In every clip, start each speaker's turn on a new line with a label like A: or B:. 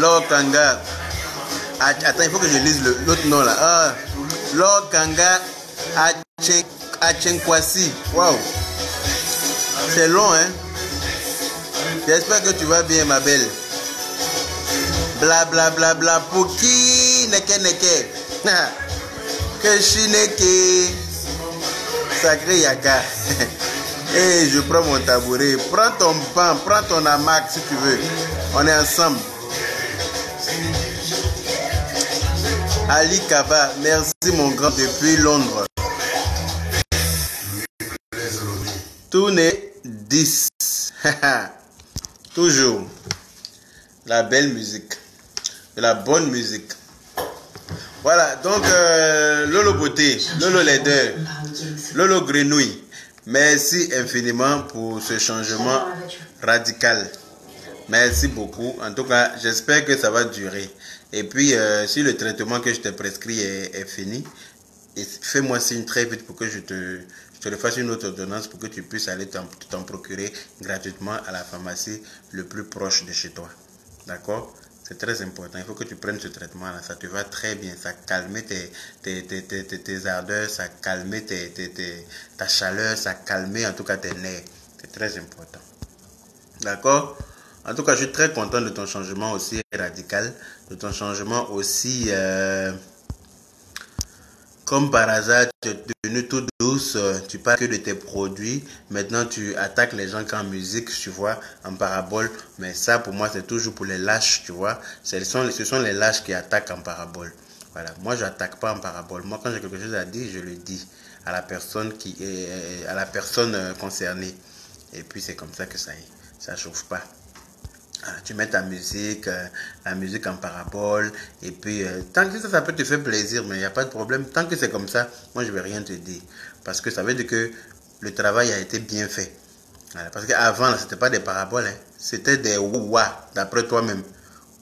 A: Lord. Attends, il faut que je lise l'autre nom là. Ah, Lord Kanga. Waouh. C'est long, hein. J'espère que tu vas bien, ma belle. Bla bla bla bla. Pour qui? Neke neke. Que chineke. Sacré Yaka. Et je prends mon tabouret. Prends ton pain, prends ton hamac si tu veux. On est ensemble. Ali Kaba, merci mon grand depuis Londres. Tournez 10. Toujours. La belle musique. De la bonne musique. Voilà, donc euh, Lolo Beauté, Lolo Laideur, Lolo Grenouille. Merci infiniment pour ce changement radical. Merci beaucoup. En tout cas, j'espère que ça va durer. Et puis, euh, si le traitement que je t'ai prescrit est, fini, fais-moi signe très vite pour que je te, je te fasse une autre ordonnance pour que tu puisses aller t'en procurer gratuitement à la pharmacie le plus proche de chez toi. D'accord? C'est très important. Il faut que tu prennes ce traitement-là. Ça te va très bien. Ça calme tes, tes, tes, tes ardeurs, ça calme ta chaleur, ça calme en tout cas tes nerfs. C'est très important. D'accord? En tout cas, je suis très content de ton changement aussi radical, de ton changement aussi... Euh, comme par hasard, tu es devenu tout douce, tu parles que de tes produits. Maintenant, tu attaques les gens en musique, tu vois, en parabole. Mais ça, pour moi, c'est toujours pour les lâches, tu vois. Ce sont, ce sont les lâches qui attaquent en parabole. Voilà. Moi, je n'attaque pas en parabole. Moi, quand j'ai quelque chose à dire, je le dis à la personne, qui est, à la personne euh, concernée. Et puis, c'est comme ça que ça est. Ça chauffe pas. Ah, tu mets ta musique, euh, la musique en parabole, et puis euh, tant que ça, ça peut te faire plaisir, mais il n'y a pas de problème. Tant que c'est comme ça, moi je ne vais rien te dire. Parce que ça veut dire que le travail a été bien fait. parce qu'avant, ce n'était pas des paraboles, hein. c'était des ouwa, d'après toi-même.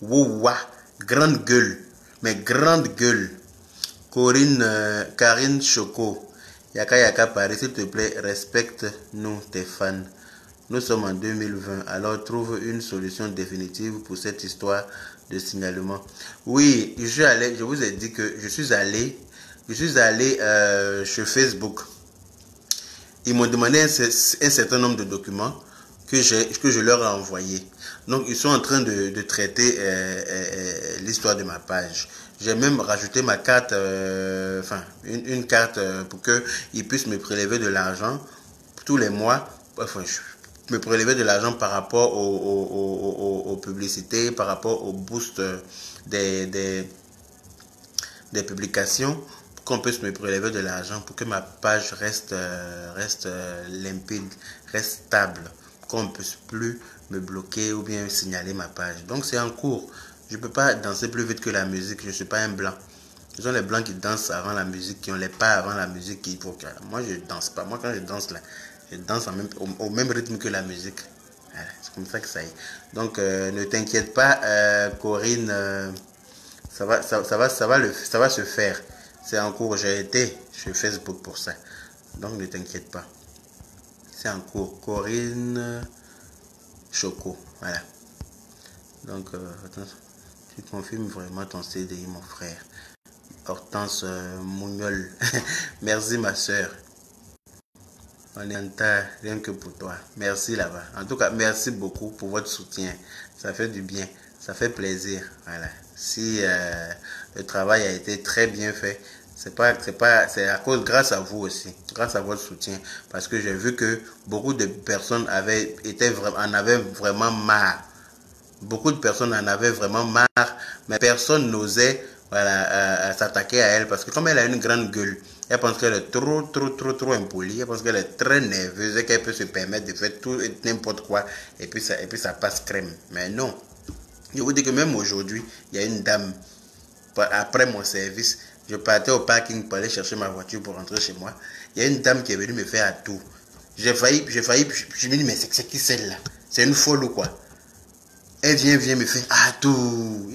A: Ouwa, grande gueule, mais grande gueule. Corinne, euh, Karine Choco, Yaka Yaka Paris, s'il te plaît, respecte-nous, tes fans. Nous sommes en 2020, alors trouve une solution définitive pour cette histoire de signalement. Oui, je suis allé, je vous ai dit que je suis allé, je suis allé euh, sur Facebook. Ils m'ont demandé un, certain nombre de documents que, que je leur ai envoyés. Donc, ils sont en train de, traiter euh, euh, l'histoire de ma page. J'ai même rajouté ma carte, enfin, une, une, carte pour qu'ils puissent me prélever de l'argent tous les mois. Enfin, je, me prélever de l'argent par rapport aux, publicités, par rapport au boost des, des, publications, pour qu'on puisse me prélever de l'argent, pour que ma page reste, euh, reste euh, limpide, reste stable, qu'on ne puisse plus me bloquer ou bien signaler ma page. Donc c'est en cours. Je ne peux pas danser plus vite que la musique, je ne suis pas un blanc. Ce sont les blancs qui dansent avant la musique, qui ont les pas avant la musique. Qui, moi, je danse pas. Moi, quand je danse là, je danse au, même rythme que la musique. c'est comme ça que ça est. Donc, euh, ne t'inquiète pas, euh, Corinne, euh, ça, va, ça, va, ça, va le, ça va se faire. C'est en cours. J'ai été sur Facebook pour ça. Donc, ne t'inquiète pas. C'est en cours. Corinne Choco. Voilà. Donc, tu confirmes vraiment ton CDI, mon frère. Hortense Mougnol. Merci, ma soeur. On est en rien que pour toi. Merci là-bas. En tout cas, merci beaucoup pour votre soutien. Ça fait du bien. Ça fait plaisir. Voilà. Si euh, le travail a été très bien fait, c'est pas, c'est pas, c'est à cause, grâce à vous aussi, grâce à votre soutien, parce que j'ai vu que beaucoup de personnes avaient en avaient vraiment marre. Beaucoup de personnes en avaient vraiment marre, mais personne n'osait voilà, euh, s'attaquer à elle parce que comme elle a une grande gueule, elle pense qu'elle est trop, trop, trop, trop impolie. Elle pense qu'elle est très nerveuse et qu'elle peut se permettre de faire tout n'importe quoi. Et puis, ça, et puis ça passe crème. Mais non. Je vous dis que même aujourd'hui, il y a une dame, après mon service, je partais au parking pour aller chercher ma voiture pour rentrer chez moi. Il y a une dame qui est venue me faire à tout. J'ai failli, j'ai failli, je me dis, mais c'est qui celle-là? C'est une folle ou quoi? Elle vient, vient me faire à tout.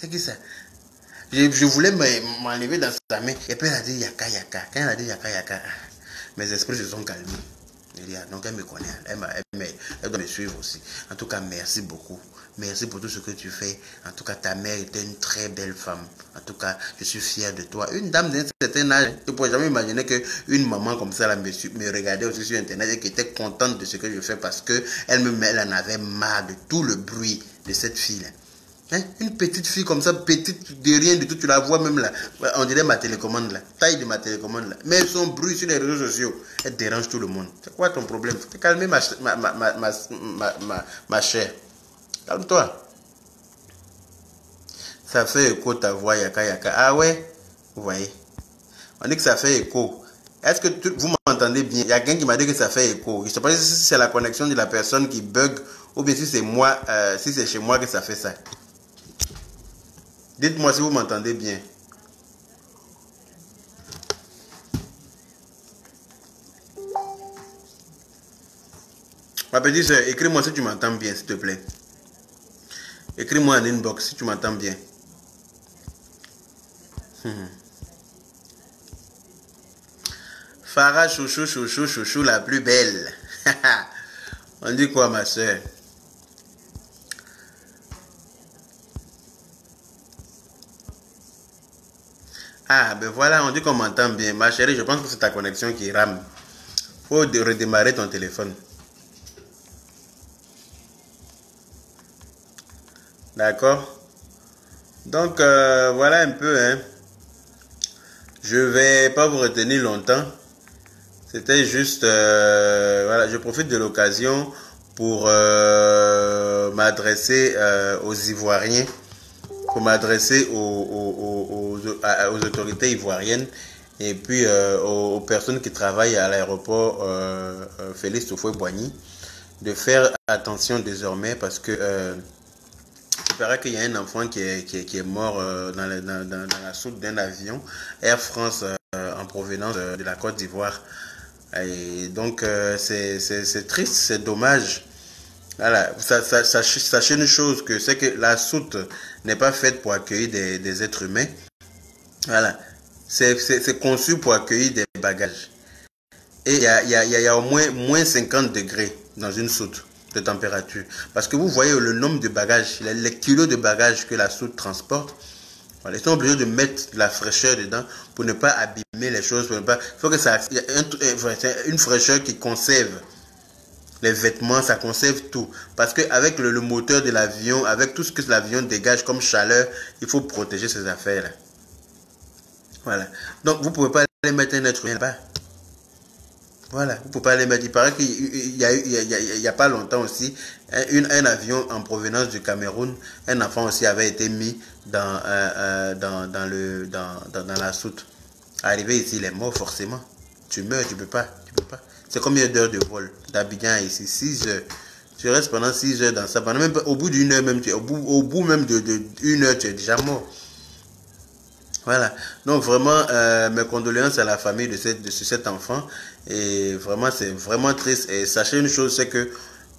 A: C'est qui ça? Je, voulais m'enlever dans sa main. Et puis elle a dit yaka yaka. Quand elle a dit yaka yaka, mes esprits se sont calmés. donc elle me connaît, elle, elle, doit me suivre aussi. En tout cas, merci beaucoup. Merci pour tout ce que tu fais. En tout cas, ta mère était une très belle femme. En tout cas, je suis fier de toi. Une dame d'un certain âge, je ne pourrais jamais imaginer qu'une maman comme ça me, me regardait aussi sur Internet et qui était contente de ce que je fais parce qu'elle elle en avait marre de tout le bruit de cette fille. Hein? Une petite fille comme ça, petite de rien du tout, tu la vois même là. On dirait ma télécommande là, taille de ma télécommande là. Mais son bruit sur les réseaux sociaux, elle dérange tout le monde. C'est quoi ton problème? Calmer ma, ma, ma, ma, ma chère. Calme-toi. Ça fait écho ta voix, yaka yaka. Ah ouais? Vous voyez? On dit que ça fait écho. Est-ce que vous m'entendez bien? Il y a quelqu'un qui m'a dit que ça fait écho. Je ne sais pas si c'est la connexion de la personne qui bug ou bien si c'est moi, euh, si c'est chez moi que ça fait ça. Dites-moi si vous m'entendez bien. Ma petite soeur, écris-moi si tu m'entends bien, s'il te plaît. Écris-moi en inbox si tu m'entends bien. Farah chouchou chouchou chouchou la plus belle. On dit quoi ma soeur Ah, ben voilà, on dit qu'on m'entend bien. Ma chérie, je pense que c'est ta connexion qui rame. Faut redémarrer ton téléphone. D'accord Donc, euh, voilà un peu. Hein. Je vais pas vous retenir longtemps. C'était juste... Euh, voilà, je profite de l'occasion pour euh, m'adresser aux Ivoiriens pour m'adresser aux, autorités ivoiriennes et puis euh, aux, personnes qui travaillent à l'aéroport euh, euh, Félix Toufoué-Boigny de faire attention désormais parce que il paraît qu'il y a un enfant qui est, qui est, mort dans, la, dans, la soute d'un avion Air France en provenance de la Côte d'Ivoire. Et donc c'est triste, c'est dommage voilà, sachez une chose que c'est que la soute n'est pas faite pour accueillir des, êtres humains. Voilà, c'est conçu pour accueillir des bagages. Et il y a, y a, au moins moins 50 degrés dans une soute de température. Parce que vous voyez le nombre de bagages, les, kilos de bagages que la soute transporte. Voilà, ils sont obligés de mettre de la fraîcheur dedans pour ne pas abîmer les choses. Il faut que ça, y a une fraîcheur qui conserve les vêtements, ça conserve tout. Parce qu'avec le, le moteur de l'avion, avec tout ce que l'avion dégage comme chaleur, il faut protéger ces affaires-là. Voilà. Donc, vous ne pouvez pas les mettre un être humain là-bas. Voilà, vous ne pouvez pas les mettre. Il paraît qu'il y a, y a, pas longtemps aussi, un, avion en provenance du Cameroun, un enfant aussi avait été mis dans, euh, euh, dans, dans, le, dans, dans la soute. Arrivé ici, il est mort forcément. Tu meurs, tu ne peux pas. Tu peux pas. C'est combien d'heures de vol d'Abidjan ici? 6 heures. Tu restes pendant 6 heures dans ça. Pendant même, au bout d'une heure, même, au, bout, au bout même de, heure, tu es déjà mort. Voilà. Donc vraiment, euh, mes condoléances à la famille de, cette, de cet enfant. Et vraiment, c'est vraiment triste. Et sachez une chose, c'est que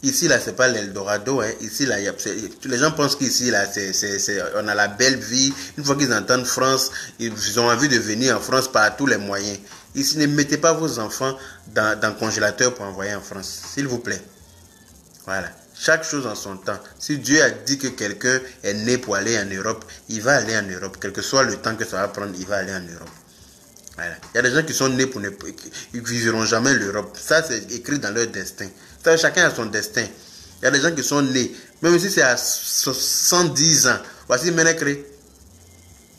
A: ici, là, c'est pas l'Eldorado. Hein. Ici, là, les gens pensent qu'ici, là, c'est, c'est, on a la belle vie. Une fois qu'ils entendent France, ils ont envie de venir en France par tous les moyens. Ici, ne mettez pas vos enfants dans, le congélateur pour envoyer en France, s'il vous plaît. Voilà. Chaque chose en son temps. Si Dieu a dit que quelqu'un est né pour aller en Europe, il va aller en Europe. Quel que soit le temps que ça va prendre, il va aller en Europe. Voilà. Il y a des gens qui sont nés pour ne ils vivront jamais l'Europe. Ça, c'est écrit dans leur destin. Chacun a son destin. Il y a des gens qui sont nés, même si c'est à 110 ans. Voici Ménécré.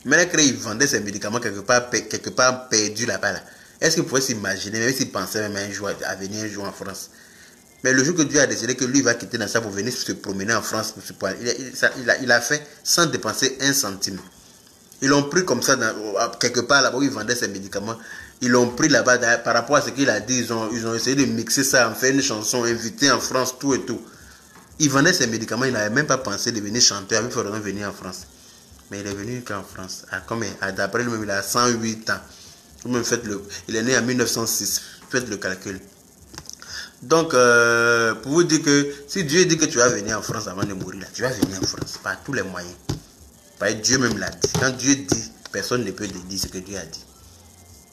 A: Ménécré, il vendait ses médicaments quelque part, quelque part perdu là-bas. Là. Est-ce qu'il pouvait s'imaginer, même s'il pensait même un jour à venir un jour en France Mais le jour que Dieu a décidé que lui va quitter ça pour venir se promener en France, il, a, fait sans dépenser un centime. Ils l'ont pris comme ça, quelque part là-bas où il vendait ses médicaments. Ils l'ont pris là-bas par rapport à ce qu'il a dit. Ils ont, ils ont essayé de mixer ça, en faire une chanson, inviter en France, tout et tout. Il vendait ses médicaments, il n'avait même pas pensé de venir chanter, il faudrait venir en France. Mais il est venu qu'en France. D'après lui-même, il a 108 ans. Vous faites le, il est né en 1906. Faites le calcul. Donc, euh, pour vous dire que si Dieu dit que tu vas venir en France avant de mourir, tu vas venir en France par tous les moyens. Par Dieu même l'a dit. Quand Dieu dit, personne ne peut dire ce que Dieu a dit.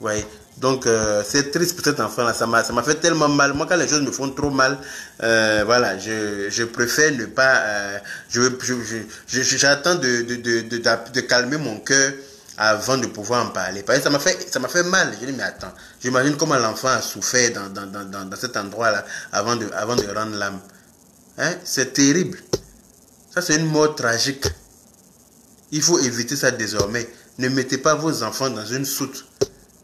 A: Ouais. Donc, euh, c'est triste pour cet enfant-là. Ça m'a, fait tellement mal. Moi, quand les choses me font trop mal, euh, voilà, je, je préfère ne pas. Je, je, je, j'attends de, de, de, de, de calmer mon cœur avant de pouvoir en parler. Ça m'a fait, ça m'a fait mal. Je dis, mais attends, j'imagine comment l'enfant a souffert dans, dans, dans, dans cet endroit-là avant de, avant de rendre l'âme. Hein? C'est terrible. Ça, c'est une mort tragique. Il faut éviter ça désormais. Ne mettez pas vos enfants dans une soute.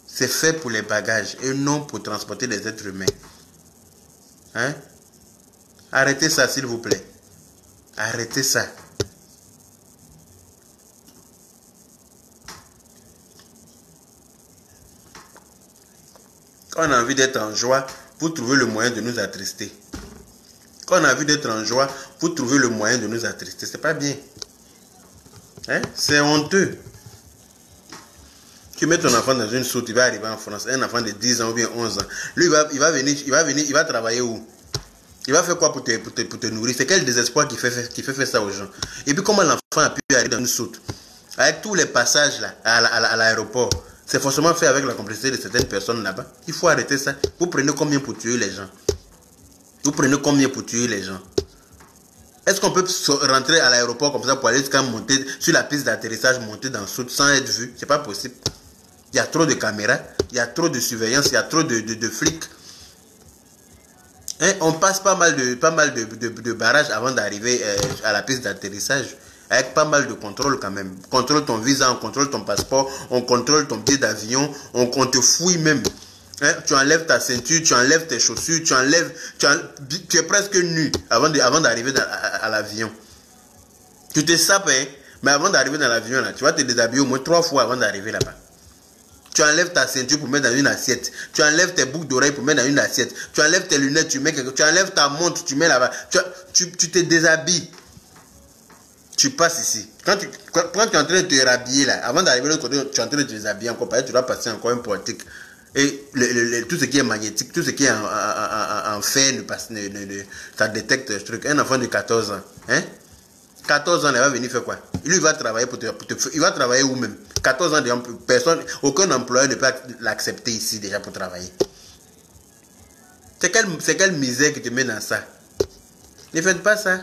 A: C'est fait pour les bagages et non pour transporter les êtres humains. Hein? Arrêtez ça, s'il vous plaît. Arrêtez ça. Quand on a envie d'être en joie, vous trouvez le moyen de nous attrister. Quand on a envie d'être en joie, vous trouvez le moyen de nous attrister. C'est pas bien. Hein? C'est honteux. Tu mets ton enfant dans une soute, il va arriver en France, un enfant de 10 ans ou bien 11 ans. Lui, il va, il va venir, il va venir, il va travailler où? Il va faire quoi pour te, pour te, pour te nourrir? C'est quel désespoir qui fait, qui fait faire ça aux gens? Et puis comment l'enfant a pu arriver dans une soute? Avec tous les passages là, à l'aéroport. C'est forcément fait avec la complicité de certaines personnes là-bas. Il faut arrêter ça. Vous prenez combien pour tuer les gens? Vous prenez combien pour tuer les gens? Est-ce qu'on peut rentrer à l'aéroport comme ça pour aller jusqu'à monter sur la piste d'atterrissage, monter dans le soute sans être vu? C'est pas possible. Il y a trop de caméras, il y a trop de surveillance, il y a trop de, flics. Hein, on passe pas mal de, pas mal de barrages avant d'arriver euh, à la piste d'atterrissage. Avec pas mal de contrôle quand même. On contrôle ton visa, on contrôle ton passeport, on contrôle ton billet d'avion, on, te fouille même. Hein, tu enlèves ta ceinture, tu enlèves tes chaussures, tu enlèves, tu, es presque nu avant d'arriver à, l'avion. Tu te sapes, hein, mais avant d'arriver dans l'avion, tu vas te déshabiller au moins trois fois avant d'arriver là-bas. Tu enlèves ta ceinture pour mettre dans une assiette. Tu enlèves tes boucles d'oreilles pour mettre dans une assiette. Tu enlèves tes lunettes, tu mets quelque... Tu enlèves ta montre, tu mets là-bas. Tu, tu, te déshabilles. Tu passes ici. Quand tu, quand, tu es en train de te rhabiller là, avant d'arriver de l'autre côté, tu es en train de te déshabiller encore. tu dois passer encore un portique. Et tout ce qui est magnétique, tout ce qui est en, fer, ça détecte ce truc. Un enfant de 14 ans, hein? 14 ans, il va venir faire quoi? Il va travailler pour te, Il va travailler où même? 14 ans, personne, aucun employeur ne peut l'accepter ici déjà pour travailler. C'est quelle, quelle misère qui te met dans ça Ne faites pas ça.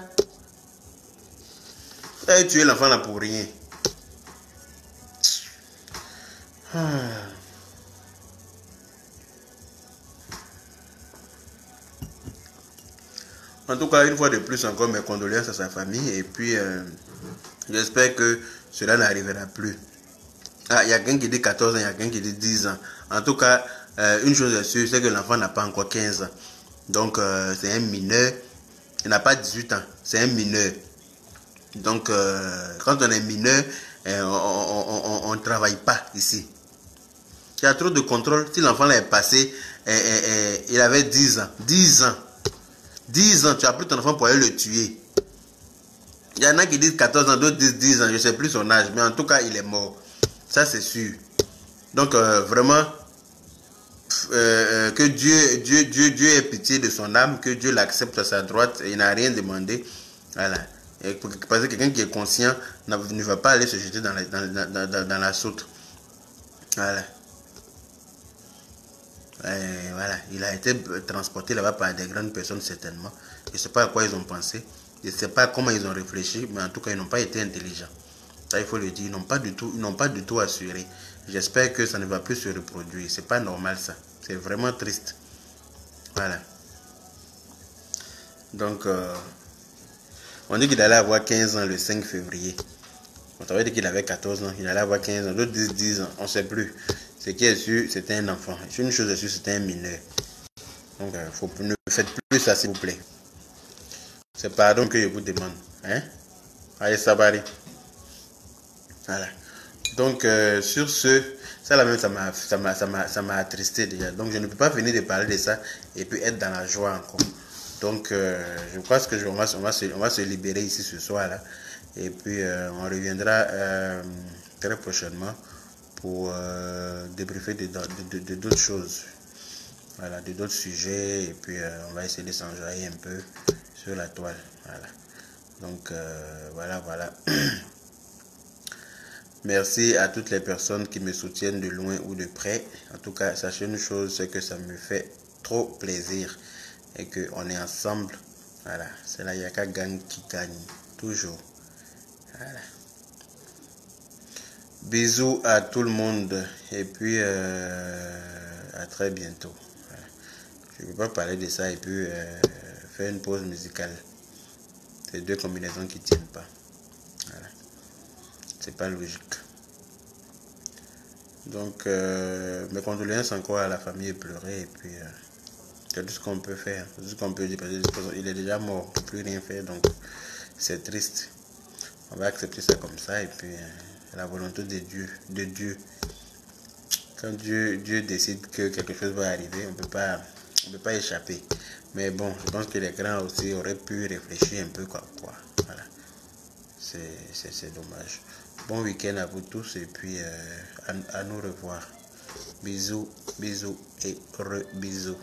A: Tu tuer l'enfant là pour rien. Ah. En tout cas, une fois de plus, encore mes condoléances à sa famille et puis euh, j'espère que cela n'arrivera plus. Ah, il y a quelqu'un qui dit 14 ans, il y a quelqu'un qui dit 10 ans. En tout cas, euh, une chose est sûre, c'est que l'enfant n'a pas encore 15 ans. Donc, euh, c'est un mineur. Il n'a pas 18 ans, c'est un mineur. Donc, quand on est mineur, on ne travaille pas ici. Il y a trop de contrôle. Si l'enfant est passé, il avait 10 ans. 10 ans. 10 ans, tu as pris ton enfant pour aller le tuer. Il y en a qui disent 14 ans, d'autres disent 10 ans, je ne sais plus son âge, mais en tout cas, il est mort. Ça, c'est sûr. Donc, euh, vraiment, euh, euh, que Dieu, Dieu, Dieu, Dieu ait pitié de son âme, que Dieu l'accepte à sa droite, il n'a rien demandé. Voilà. Parce que quelqu'un qui est conscient ne va pas aller se jeter dans la, dans, soute. Voilà. Euh, voilà, il a été transporté là-bas par des grandes personnes certainement. Je ne sais pas à quoi ils ont pensé. Je ne sais pas comment ils ont réfléchi, mais en tout cas, ils n'ont pas été intelligents. Ça, il faut le dire. Ils n'ont pas du tout, ils n'ont pas du tout assuré. J'espère que ça ne va plus se reproduire. C'est pas normal ça. C'est vraiment triste. Voilà. Donc, euh, on dit qu'il allait avoir 15 ans le 5 février. On t'avait dit qu'il avait 14 ans, il allait avoir 15 ans. D'autres disent 10 ans, on ne sait plus. Ce qui est sûr, c'était un enfant. Une chose est sûre, c'était un mineur. Donc, euh, ne faites plus ça, s'il vous plaît. C'est pardon que je vous demande. Hein? Allez, Sabari. Voilà. Donc, euh, sur ce, ça là même, ça m'a attristé déjà. Donc, je ne peux pas venir de parler de ça et puis être dans la joie encore. Donc, euh, je pense que on, va, se, libérer ici ce soir là. Et puis, on reviendra très prochainement pour euh, débriefer de, d'autres choses. Voilà, de d'autres sujets. Et puis, euh, on va essayer de s'enjailler un peu sur la toile. Voilà. Donc, euh, voilà, voilà. Merci à toutes les personnes qui me soutiennent de loin ou de près. En tout cas, sachez une chose, c'est que ça me fait trop plaisir et qu'on est ensemble. Voilà, c'est la Yaka Gang qui gagne, toujours. Voilà. Bisous à tout le monde et puis euh, à très bientôt. Je ne pas parler de ça et puis euh, faire une pause musicale. C'est deux combinaisons qui ne tiennent pas. Voilà. C'est pas logique. Donc, euh, mes condoléances encore à la famille éplorée et puis c'est tout ce qu'on peut faire, tout ce qu'on peut dire. Qu'il est déjà mort, on ne peut plus rien faire, donc c'est triste. On va accepter ça comme ça et puis euh, la volonté de Dieu, de Dieu. Quand Dieu, Dieu décide que quelque chose va arriver, on ne peut pas peut pas échapper. Mais bon, je pense que les grands aussi auraient pu réfléchir un peu quoi. quoi. Voilà. C'est dommage. Bon week-end à vous tous et puis euh, à, à nous revoir. Bisous, bisous et re bisous.